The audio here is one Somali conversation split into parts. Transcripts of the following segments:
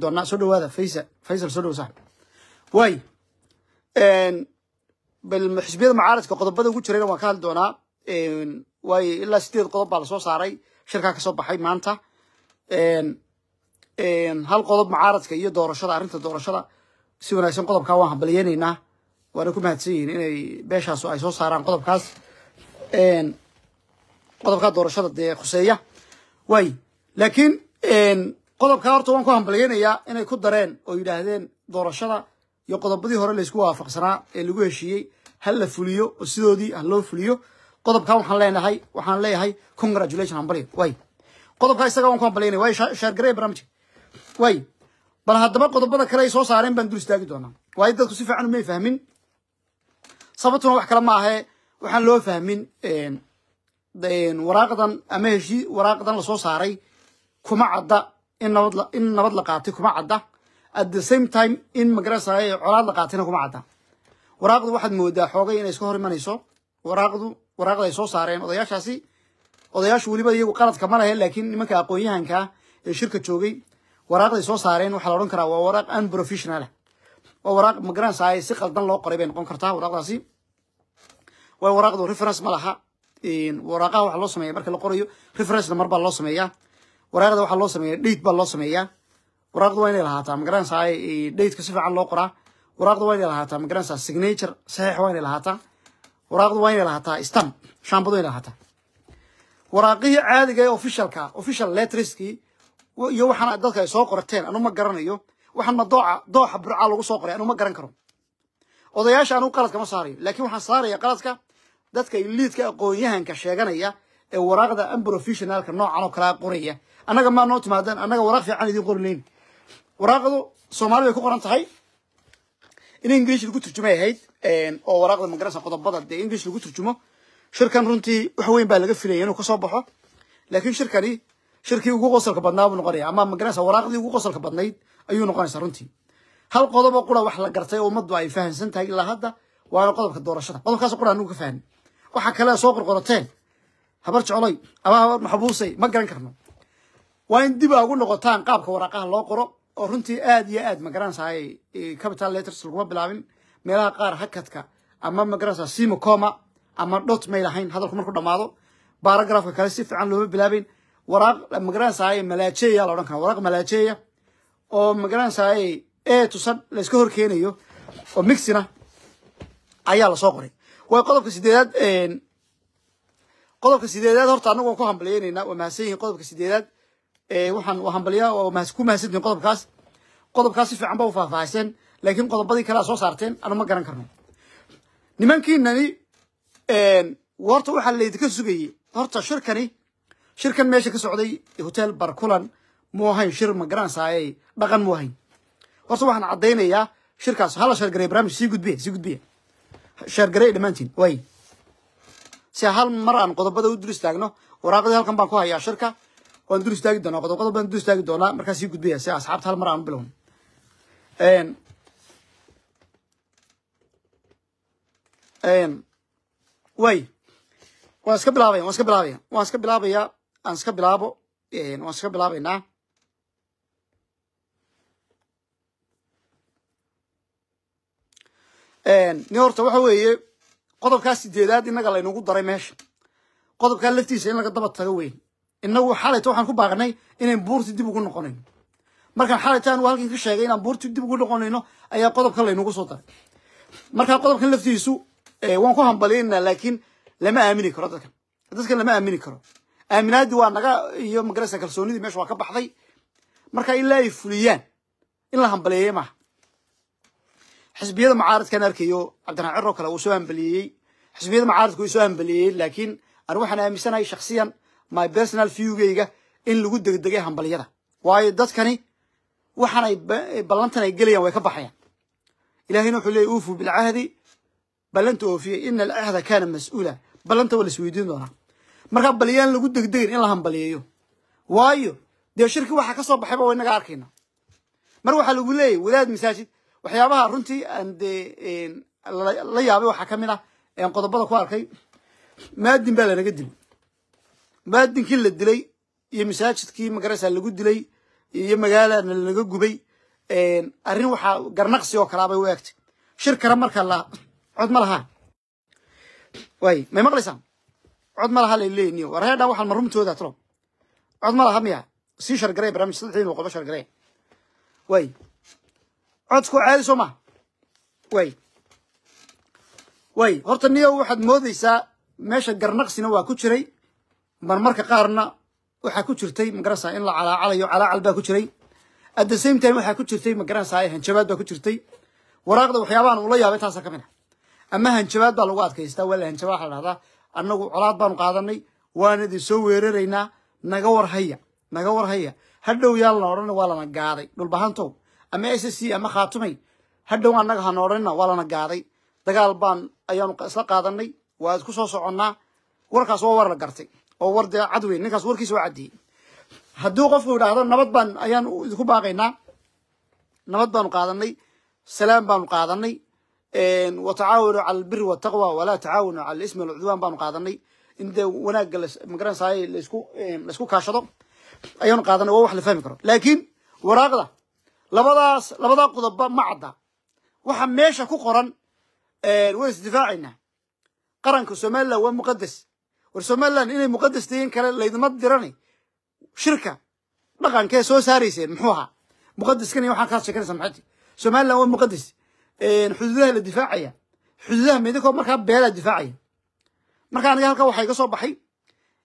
doonaa soo dhawaada faysal faysal soo dhawo saaxib waay bal xisbiyada mucaaradka qodobada ugu jirayna waan ka hadli doonaa. Waay ilaa sideed qodob baa la soo saaray. Shirkaa ka soo baxay maanta. Hal qodob mucaaradka iyo doorashada arrinta doorashada si wanaagsan qodobkaa waan hambalyeynaynaa waana ku mahadsan yihiin inay beeshaas ay soo saaraan qodobkaas qodobkaa doorashada dee khuseeya. Waay laakiin qodobkaa horta waan ku hambalyeynayaa inay ku dareen oo yidhaahdeen doorashada iyo qodobadii hore laysku waafaqsanaa ee lagu heshiiyey ha la fuliyo oo sidoodii ha loo fuliyo. Qodobkaa waxaan leenahay waxaan leeyahay congratulation hambalyo waay qodobkaa isaga waan ku hambalyeynaya. Waay shaargarey barnaamijka. Waay bal haddaba qodobada kale ay soo saareen baan dul istaagi doonaa. Waayo dadku si fiican umay fahmin. Sababtuna wax kale ma ahe waxaan loo fahmin waraaqdan ama heshii waraaqdan la soo saaray kuma cadda in nabad la qaatay kuma cadda. At the same time in magarasay colaad la qaatayna kuma cadda. Waraaqdu waxaad moodaa xoogay inay iska hor imanayso waraaqdu waraaqda ay soo saareen. Odayaashaasi odayaashu weliba iyagu qaladka ma lahe laakiin nimanka aqoon-yahanka ee shirka joogay waraaqday soo saareen. Waxaa la odhan karaa waa waraaq unprofessional. Waa waraaq magaranaysa si qaldan loo qoray bay noqon kartaa waraaqdaasi waa waraaqdu reference ma laha. Waraaqaha waxaa loo sameeya marka la qorayo reference number baa loo sameeyaa. Waraaqda waxaa loo sameeya date baa loo sameeyaa. Waraaqdu waa inay lahaataa magaranaysa dateka si fiican loo qoraa. Waraaqdu waa inay lahaataa magaranaysa signature saxiix waa inay lahaataa. Waraaqdu waa inay lahaataa stamp shaambadu inay lahaataa. Waraaqihii caadiga ee officialka official letterskii iyo waxaana dadka ay soo qorateen anu garanayo. Waxaan ma dooca dooxa burca lagu soo qoray anu garan karo. Odayaasha anu qaladka ma saarayo laakiin waxaan saaraya qaladka dadka liidka aqoon-yahanka sheeganaya ee waraaqda unprofessionalka noocan oo kalea qoraya. Annaga maa noo timaadeen annaga waraaq fiican idiin qori leyn waraaqdu soomaali bay ku qoran tahay. In english lagu turjumay ahayd oo waraaqda magarasa qodobada dee english lagu turjumo shirkan runtii wax weyn baa laga filaya inuu ka soo baxo. Laakiin shirkani shirkii ugu qosolka badnaa buu noqonaya ama magarasa waraaqdii ugu qosolka badnayd ayuu noqonaysaa runtii. Hal qodob oo qura wax la gartay ummaddu ay fahamsan tahay ilaa hadda waana qodobka doorashada. Qodobkaas qura anugu ka fahmi waxa kale soo qorqorateen habar jecloy ama habar maxbuusay ma garan karno. Waa in dib a ugu noqotaan qaabka waraaqaha loo qoro oo runtii aad iyo aad magaranaysaay capital letters laguma bilaabin. Meelaha qaar hakadka ama ma garanaysaa simo coma ama dot may lahayn hadalku markuu dhamaado baragrafka kale si fiican looma bilaabin. Waraaq magaranaysaay malaajeeya la odhan kara waraaq malaajeeya oo magaranaysaay e tusan layska hor keenayo oo mixina ayaa la soo qoray waa qodobka sideedaad qodobka sideedaad horta anagu waan ku hambalyeynayna waa mahadsan yihiin qodobka sideedaad. Waxaan hambaliyaa oo ku mahadsantihin qodobkaas qodobkaas si fiican ba u faahfaahseen laakiin qodobadii kalea soo saarteen anu ma garan karno. Nimankiinani horta waxaa laydinka sugayey horta shirkani shirkan meesha ka socday hotel barkulan mu ahayn shir ma dhaqan mu ahayn. Horta waxaan caddaynayaa shirkaas hala sheergarey barnaamij sii gudbiya sii gudbiya sheergarey dhammaantiin way. Si hal mar aan qodobada u dul istaagno waraaqdii halkan baan ku hayaa shirka waan dul istaagi doonaa qodob qodob baan dul istaagi doonaa markaa sii gudbiya si asxaabta hal mar aan u bilowno way. Waan iska bilaabaya waan iska bilaabaya waan iska bilaabaya aan iska bilaabo waan iska bilaabaynaa ni horta waxa weeye qodobkaa sideedaad innaga laynagu daray meesha. Qodobkaa laftiisa in laga daba tago weyn. Inagu xalayta waxaan ku baaqnay inayn buurti dib ugu noqonayno markaan xalayta anigu halkan ka sheegay inaan buurti dib ugu noqonayno ayaa qodobkan laynagu soo daray. Markaa qodobkan laftiisu waan ku hambalyaynaa laakiin lama aamini karo dadkan dadkan lama aamini karo. Aaminaadii waa naga iyo magarasa kalsoonidii meesha waa ka baxday. Marka ilaa ay fuliyaan. In la hambaleeyey maaha xisbiyada mucaaradkan arkayo cabdiraxmaan ciro kale uu soo hambaliyeeyey xisbiyada mucaaradku way soo hambaliyeeyey laakiin anu waxaan aaminsanahay shaksiyan my personal viewgayga in lagu degdegay hambalyada. Waayo dadkani waxaan ay ballantan ay gelayaan way ka baxayaan. Ilahayna wuxuu leeyay uufu bilcahdi ballanta oofiyey ina alcahda kaana mas'uula. Ballanta waa la isweydiin doonaa. Markaa balyaan lagu degdegin in la hambaliyeeyo waayo dee shirki waxaa ka soo baxayba waa inaga arkayna. Mar waxaa lagu leeyahy wadaad masaajid waxyaabaha runtii aan la yaabay waxaa ka mid ah qodobada ku arkay maadin baa lanaga dilay. Maadinkii la dilay iyo masaajidkii magarasa lagu dilay iyo magaalana lanaga gubay arrin waxaa garnaqsi oo kalaabay u eegtay. Shir kale marka la cod ma lahaa waay may maqlaysaan? Cod ma laha laleeyniyo war heedha waxaan ma rumtooda talo cod ma laha miya. Sii shargarey barnaamij saddexdiin waa qoba shargarey codku caadi soo maha waay waay horta niyo waxaad moodaysaa meesha garnaqsina waa ku jiray. Marmarka qaarna waxaa ku jirtay magarasa in la calaacalayo calaacal baa ku jiray. At the same time waxaa ku jirtay magarasa hanjabaad baa ku jirtay. Waraaqda waxyaabahan ula yaabay taasa ka mid a ama hanjabaad baa lagu adkaystaa waa la hanjabaa waxa la dhahdaa annagu colaad baanu qaadanay waan idin soo weeraraynaa. Naga war haya naga war haya. Hadhow yaa lana odhan waa lana gaaday. Dhulbahantow ama s c ama khaatumay. Hadhow annaga hana odhanina waa lana gaaday dagaal baan ayaanu isla qaadanay. Waa isku soo soconnaa. Warkaas waa war la gartay. Oo war dee cad weyn. Ninkaas warkiisa waa caddeeyey hadduu qofku idhaahdo nabad baan ayaan idinku baaqaynaa. Nabad baanu qaadanay. Salaam baanu qaadanay. Watacaawanu cala albiri waltaqwa walaa tacaawanu cala walcudwaan baanu qaadanay. In dee wanaagga magaranasaaye la isku kaashado. Ayaanu qaadanay waa wax la fahmi karo. Laakiin waraaqda labadaas labadaa qodobba ma cadda. Waxa meesha ku qoran way isdifaacaynaa qaranka somalilan waa muqadas war somalilan inay muqadas tahiin kale laydima diranay shirka dhaqankee soo saarayseen muxuu ahaa. Muqadaskan iyo waxaa kaad sheekanaysaa maxayti somalilan waa muqadas xuduudaha la difaacaya. Xuduudaha midinkoo markaa beelaa difaacaya. Marka aniga halkaa waxaa iga soo baxay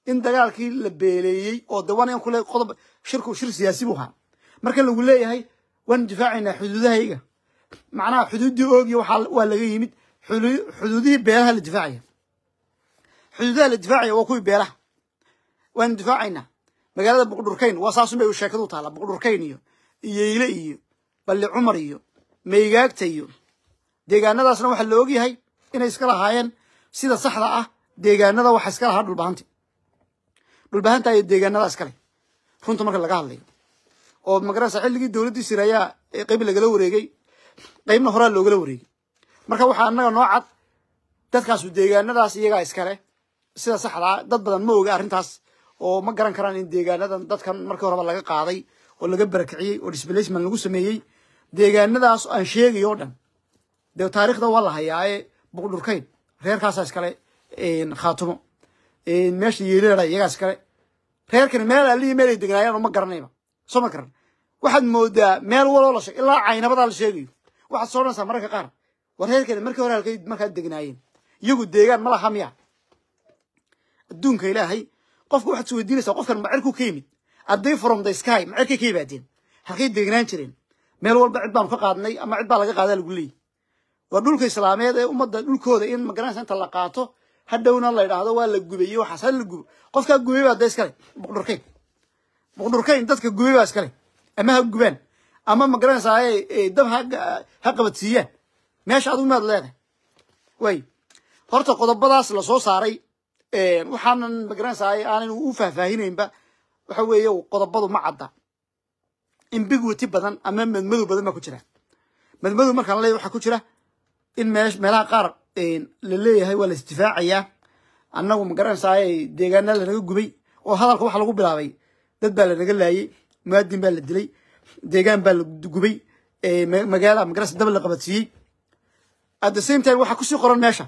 in dagaalkii la beeleeyey oo de wan kule qodob shirku shir siyaasi buu ahaa. Marka lagu leeyahay waan difaacaynaa xuduudahayga. Macnaha xuduuddii oogi waxaa waa laga yimid xuduudihii beelaha la difaacaya. Xuduudaha la difaacaya waa kuwii beelaha. Waanu difaacaynaa magaalada buqdhurkayn waa saasun bay sheekadu taallaa. Buqdhurkayn iyo iyeyle iyo balli cumar iyo maygaagta iyo. Deegaanadaasna waxaa la ogyahay inay iska lahaayeen sida saxda ah deegaanada waxa iska lahaa dhulbahanta dhulbahanta iyo deegaanada iskale runta marka laga hadlayo oo magarasa xilligii dowladdii sir ayaa qayb lagala wareegay qaybna horaa loogala wareegay. Marka waxaa annaga noo cad dadkaasu deegaanadaas iyagaa iskale sida saxdaa dad badan ma oga arrintaas oo ma garan karaan in deegaanadan dadkan markii horeba laga qaaday oo laga barakiciyey oo displacement lagu sameeyey. Deegaanadaas aan sheegayo dhan dee taarikhda waa la hayaaye buqdhurkayn reerkaasaa iskale khaatumo. Meesha yeelera iyagaa iskale reerkani meel alihi meel ay degnaayaan ma garanayba soo ma garan waxaad moodaa meel waloo la ilaa caynabadaa la sheegayo waxaad soo dhanaysaa mararka qaar. War reerkani markii hore halkay markaa degnaayeen iyagu deegaan ma laha miya. Adduunka ilaahay qofka waxaad isweydiinaysaa qofkan macerku ka yimid adday from the sky macerkay ka yimaadeen halkay degnaan jireen. Meel walba cid baanu ka qaadnay ama cid baa laga qaadaa lagu leeyay. Waa dhulka islaameed ee ummadda dhulkooda in magaranaysa inta la qaato hadhowna la idhaahdo waa la gubaye waxaas ha la gubo. Qofkaa gubay baa da iskale buqdhurkayn buqdhurkayn dadka gubay baa iskale ama ha gubaan ama ma garanaysaa dab ha qabadsiiyaan meesha adigu maad leedahay. Way. Horta qodobadaas la soo saaray waxaanan ma garanaysaa aanan u faahfaahinaynba waxa weeye qodobadu ma cadda. Ambiguity badan ama madmadow badan baa ku jira. Madmadow markaan leeyahy waxaa ku jira in mee meelaha qaar la leeyahay waa la isdifaacayaa. Annagu ma garanaysaa deegaana lanaga gubay oo hadalka waxa lagu bilaabay dad baa lanaga laayey muwaadin baa la dilay deegaan baa la gubay magaala magaranaysa dab la qabadsiiyey. At the same time waxaa ku sii qoran meesha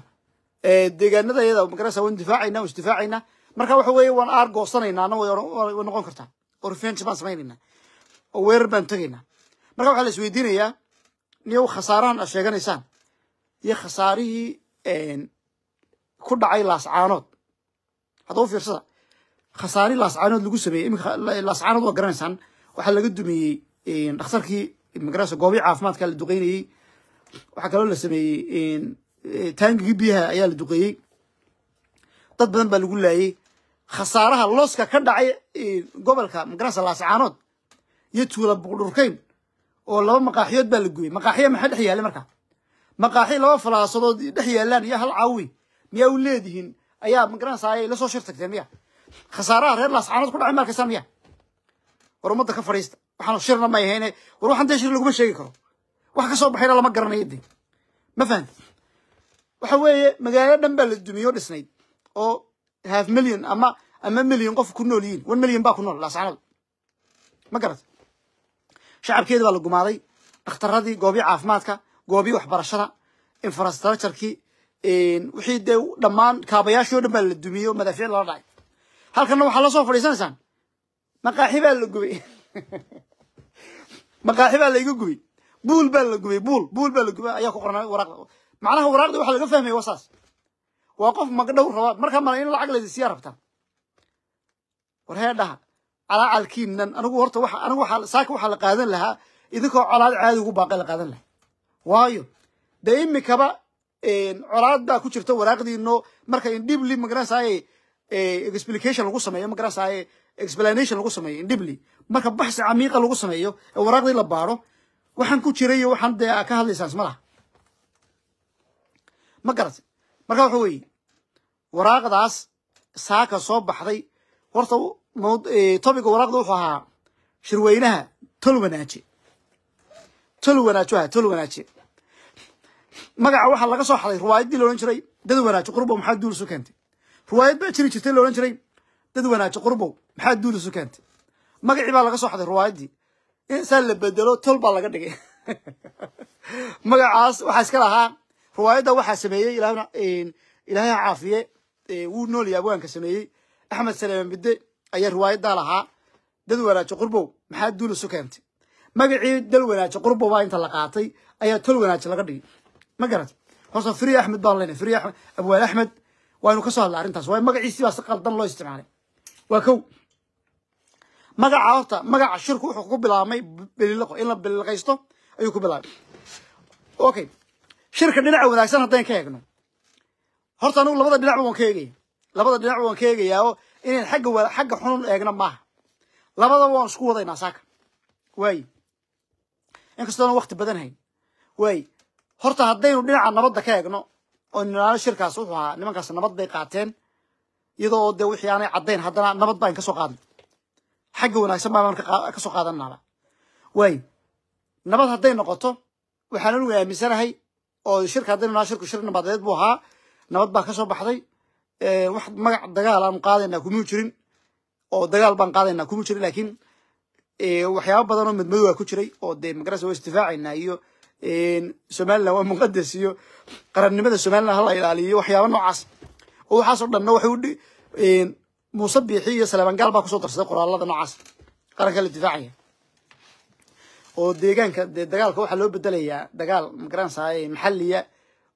deegaanada iyada magaranaysa waan difaacayna waan isdifaacaynaa marka waxa weeye waan aar goosanaynaa ana way noqon kartaa oo revenge baan samaynaynaa oo weerar baan tegaynaa. Marka waxaa la isweydiinayaa niyow khasaarahan aad sheeganaysaan iyo khasaarihii ku dhacay laascaanood hadda u fiirsada khasaarihii laascaanood lagu sameeyey iminka laascaanood waa garanaysaan waxaa laga dumiyey dhakhtarkii magarasa goobii caafimaadka la duqeynayey. Waxaa kaloo la sameeyey taangigii biyaha ayaa la duqeeyey. Dad badan baa lagu laayey khasaaraha looska ka dhacay gobolka magarasa laascaanood iyo tuula buqdhurkayn oo laba maqaaxiyood baa la gubay maqaaxiya maxaa dhex yaallay markaa maqaaxi laba falaasadood dhex yaallaan iyo hal caawi miyaa u leedihiin ayaa ma garanaysaa la soo shir tagteen miya. Khasaaraha reer laascaanood ku dhacay ma arkaysaa miya war ummadda ka fadhiista. Waxaan shirna may ahayne. War waxaan dee shir laguma sheegi karo. Wax ka soo baxayna lama garanayo ma fahamti waxa weeye magaalo dhan baa la dumiyey oo dhisnayd oo half million ama ama million qof ku nool yihiin. One million baa ku nool laascanood ma garat shacabkeeda baa la gumaaday. Dhakhtaradii goobii caafimaadka goobii waxbarashada infrastructurekii wixii dee dhammaan kaabayaashii o dhan baa la dumiyey oo madaafiic lala dhacay. Halkanna waxaa la soo fadhiisanaysaan maqaaxi baa la gubay. Maqaaxi baa laiga gubay. Buul baa la gubay buul buul baa la gubay ayaa ku qornaa waraaqda macnaha waraaqda waxa laga fahmaya waa saas waa qof magdhow raba markaa mala in lacag laydi siyaa rabtaan war hee dhaha calaacalkiinan anigu horta waxa anigu waxa saaka waxaa la qaadan lahaa idinkoo colaad caadi ugu baaqay la qaadan lahaa. Waayo dee imikaba colaad baa ku jirta waraaqdiino marka indhibli magaranaysaye explication lagu sameeyo magaranaysaye explanation lagu sameeyo indhibli marka baxsi camiiqa lagu sameeyo ee waraaqdii la baaro waxaan ku jiray iyo waxaan dee ka hadlaysaan isma laha. Ma garatay marka waxa weeye waraaqdaas saaka soo baxday horta topiga waraaqda wuxuu ahaa shirweynaha tol wanaaje. Tol wanaajo aha tol wanaaje. Magaca waxaa laga soo xaday riwaayaddii la odhan jiray dad wanaajo qurbow maxaa duul isu keentay riwaayad baa jiri jirtay la odhan jiray dad wanaajo qurbow maxaa duul isu keentay? Magacii baa laga soo xaday riwaayaddii in saa la bedelo tol baa laga dhigay. Magacaas waxaa iska lahaa riwaayadda waxaa sameeyey ilaahay ha caafiye wuu nool yahay abwaanka sameeyey. Axmed saleeman bidde ayaa riwaayaddaa lahaa dad wanaajo qurbow maxaa duul isu keentay? Magacii dal wanaajo qurbow baa inta la qaatay ayaa tol wanaajo laga dhigay. Ma garat horta fri axmed baan leenahay fri axmed abwaal axmed waaynu ka soo hadla arrintaas. Waayo magaciisii baa si qaldan loo isticmaalay. Waa kow. Magaca horta magaca shirku wuxuu ku bilaabmay beliliqo in la beliliqaysto ayuu ku bilaabay okay shirka dhinaca wanaagsan haddayn ka eegno. Horta anigu labada dhinacba waan ka eegaya labada dhinacba waan ka eegayaa oo inayn xagga wa xagga xunun eegna maaha. Labadaba waan isku wadaynaa saaka waaye inkastoona wakti badan hayn. Waaye oo ninaano shirkaas wuxuu ahaa nimankaas nabad bay qaateen iyadoo oo dee wixii aanay caddayn haddana nabad baan ka soo qaadnay xagga wanaagsan baan ka soo qaadanaaba waaye nabad hadday noqoto waxaan anigu aaminsanahay oo shirka haddaynu naha shirku shir nabadeed buu ahaa nabad baa ka soo baxday. Wax magac dagaal aanu qaadaynaa kumuu jirin oo dagaal baan qaadaynaa kumuu jirin laakiin waxyaaba badan oo madmadow ku jiray oo dee magarasa waa isdifaacaynaa iyo somaliland waa muqadas iyo qarannimada somaliland hala ilaaliyo waxyaaba noocaas. Oo waxaasoo dhanna waxay udhi muuse biixi iyo salaaman gaal baa ku soo darsaday qoraalada noocaas. Qaranka la difaacaya oo deegaanka dee dagaalka waxaa loo bedelayaa dagaal magaranaysaay maxaliya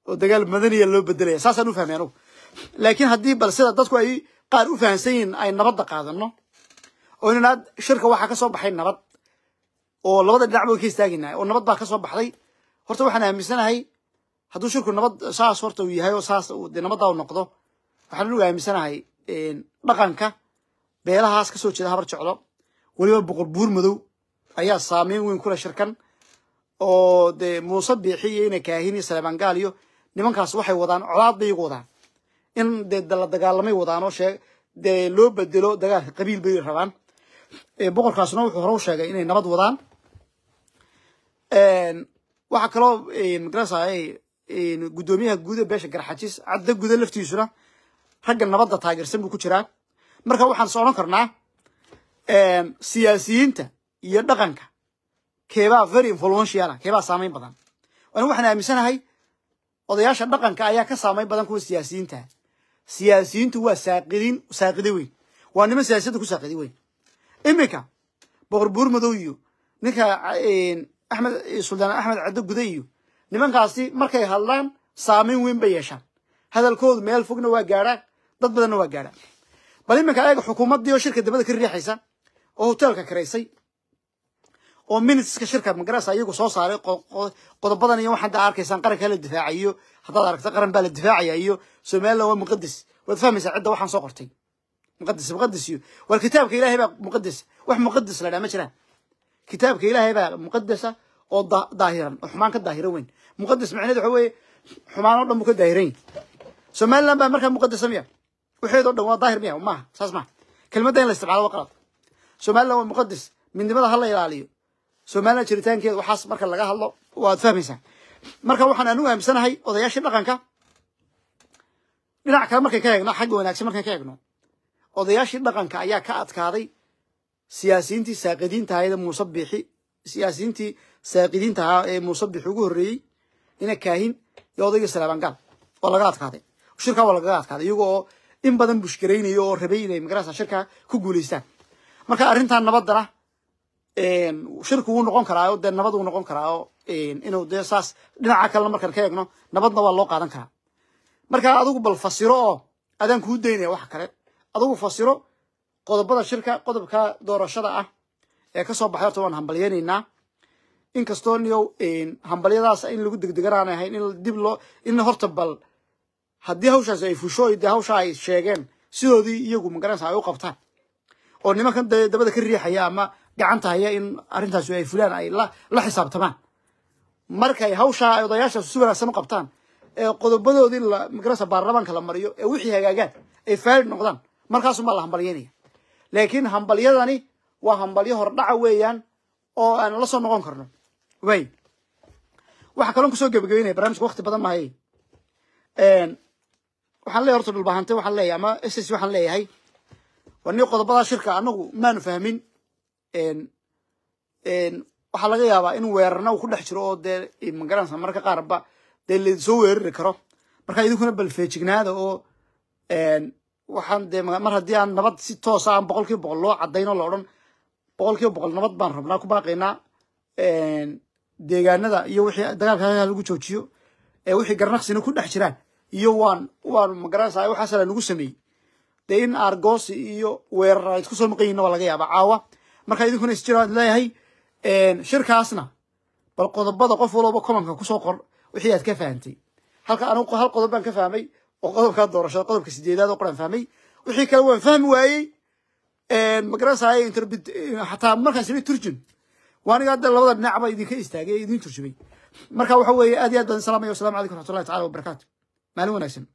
oo dagaal madaniya loo bedelaya saasaan u fahmay anugu. Laakiin haddii bal sida dadku ay qaar u fahamsan ay nabadda qaadano oo inaad shirka waxaa ka baxay nabad oo labada dhinac baan ka istaagaynaa oo nabad baa ka baxday horta waxaan aaminsanahay hadduu shirku nabad saas horta uu yahay oo saas dee nabadda u noqdo waxaan anigu aaminsanahay dhaqanka beelahaas ka soo jeeda habar jeclo. Weliba boqor buur madow ayaa saameyn weyn kule shirkan oo dee muuse biixi iyo ina kaahin iyo salaamaan gaal iyo nimankaas waxay wadaan colaad bay igu wadaan. In dee la dagaalamay wadaan oo sheeg dee loo bedelo dagaalka qabiil bay rabaan. Boqorkaasna wuxuu hore u sheegay inay nabad wadaan waxaa kaloo magaranaysaay guddoomiyaha guuda beesha garxajis cadda guda laftiisuna ragga nabadda taageersan buu ku jiraa. Marka waxaan is karnaa siyaasiyiinta iyo dhaqanka keebaa very influentiala keebaa saameyn badan. Anigu waxaan aaminsanahay odayaasha dhaqanka ayaa ka saameyn badan kuwa siyaasiyiinta. Siyaasiyiintu waa saaqidin saaqide weyn. Waa niman siyaasadda ku saaqidi weyn. Iminka boqor buur madow iyo ninka axmed suldaan axmed caddo gude iyo nimankaasi markay hadlaan saameyn weyn bay yeeshaan. Hadalkoodu meel fogna waa gaadhaan dad badanna waa gaadhaan bal iminka ayaga xukuumaddii oo shirka dabada ka riixaysa oo hoteelka karaysay oo miniteska shirka magarasa iyagu soo saaray qodobadan iyo waxaad arkaysaan qarankaa la difaacayo haddaad aragto qaran baa la difaacaya iyo somaliland waa muqadis waad fahmaysaa cidda waxaan soo qortay. Muqadis muqadis iyo war kitaabka ilaahay baa muqadis wax muqadis la dhaa ma jiraan kitaabka ilaahay baa muqadasa oo daahiran oo xumaan ka daahira weyn. Muqadis macnaheed waxa weeye xumaan oo dhan buu ka daahiran yahy baa markaa muqadasa miya. Waxeed oo dhan waa daahir miya maaha saas maaha kelmadda la isticmaalo waa qalad. Somaliland waa muqadis midnimada ha la ilaaliyo. Somaliland jiritaankeeda waxaas marka laga hadlo waad fahmaysaa. Marka waxaan anigu aaminsanahay odayaashii dhaqanka dhinac kale markay ka eegno xagga wanaagsan markay ka eegno odayaashii dhaqanka ayaa ka adkaaday siyaasiyiintii saaqidiinta ahayd muuse biixi siyaasiyiintii saaqidiinta ahaa ee muuse biixi ugu horreeyey ina kaahin iyo odaygii salaaban gaal oo laga adkaaday shirkaa waa lagaga adkaaday iyago oo in badan bushgaraynaya oo rabay inay magarasa shirkaa ku guulaystaan marka arrintan nabaddana shirku wuu noqon karaa dee nabad wuu noqon karaa oo inuu dee saas dhinaca kalena markaan ka eegno nabadna waa loo qaadan karaa. Marka adigu bal fasiro oo adaan kuu daynaya wax kale adigu fasiro qodobada shirka qodobka doorashada ah ee ka soo baxay horta waan hambalyaynaynaa. Inkastoo niyow hambalyadaas in lagu degdeganaan ahayn in dib loo in horta bal haddii hawshaas ay fusho dee hawsha ay sheegeen sidoodii iyagu magaranaysa ay u qabtaan. Oo nimankan dabada ka riixaya ama gacanta haya in arrintaasi ay fulaan ay la xisaabtamaan. Markay hawshaa ay odayaashaas si wanaagsan u qabtaan ee qodobadoodii magaranaysa baarlamaanka la mariyo ee wixii hagaagaan ay faalid noqdaan. Markaasumaa la hambalyaynaya laakiin hambalyadani waa hambalyo hordhaca weeyaan oo aan la soo noqon karno. Way. Waxaa kaloon ku soo gebagabeynaya barnaamijka wakti badan mahay waxaan leeyahay horta dhulbahante waxaan leeyahay ama ss waxaan leeyahay. Waa qodobadaa shirka anagu maanu fahmin. Waxaa laga yaabaa in weerarna uu ku dhex jiro oo dee magaranaysa mararka qaarba dee la soo weerari karo. Marka idinkuna bal feejignaada oo waxaan dee mar haddii aan nabad si toosa aan boqol boqol loo caddayn oo la odhan boqol kiiba boqol nabad baan rabnaa ku baaqaynaa deegaanada iyo wixii dagaalka lagu joojiyo wixii garnaqsina ku dhex jiraan iyo waan waan magaranaysa waxaasa nagu sameeyey. Dee in argoosi iyo weerar ay isku soo maqan yihiin waa laga yaaba caawa marka idinkuna isjiro aad leeyahay shirkaasna bal qodobada qof walba komanka ku soo qor wixii aad ka fahantay halka anigu hal qodob baan ka fahmay oo qodobka doorashada qodobka sideedaad oo qoran fahmay wixii kale waan fahmi waayey magaranaysa interbit xataa markaas ila turjun waa aniga hadda labada dhinacba idinka istaagay idin turjumay. Marka waxa weeye aad iyo aad baan salaamaya wasalaamu calaykum raxmatullahi tacala wabarakaatu maalin wanaagsan